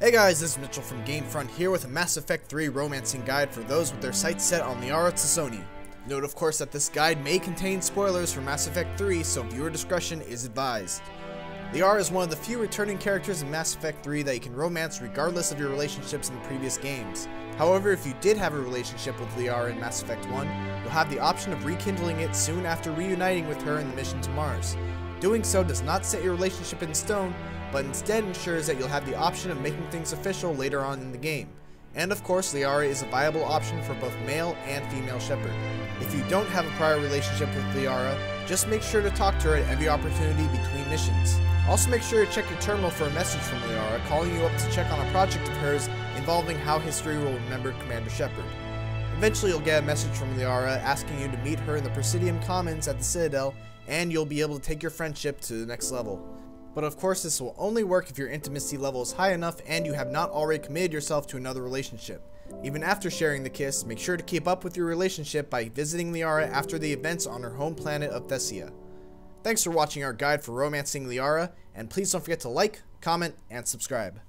Hey guys, this is Mitchell from Gamefront here with a Mass Effect 3 romancing guide for those with their sights set on Liara T'Soni. Note of course that this guide may contain spoilers for Mass Effect 3, so viewer discretion is advised. Liara is one of the few returning characters in Mass Effect 3 that you can romance regardless of your relationships in the previous games. However, if you did have a relationship with Liara in Mass Effect 1, you'll have the option of rekindling it soon after reuniting with her in the mission to Mars. Doing so does not set your relationship in stone, but instead ensures that you'll have the option of making things official later on in the game. And of course, Liara is a viable option for both male and female Shepard. If you don't have a prior relationship with Liara, just make sure to talk to her at every opportunity between missions. Also make sure to check your terminal for a message from Liara calling you up to check on a project of hers involving how history will remember Commander Shepard. Eventually you'll get a message from Liara asking you to meet her in the Presidium Commons at the Citadel, and you'll be able to take your friendship to the next level. But of course, this will only work if your intimacy level is high enough and you have not already committed yourself to another relationship. Even after sharing the kiss, make sure to keep up with your relationship by visiting Liara after the events on her home planet of Thessia. Thanks for watching our guide for romancing Liara, and please don't forget to like, comment, and subscribe.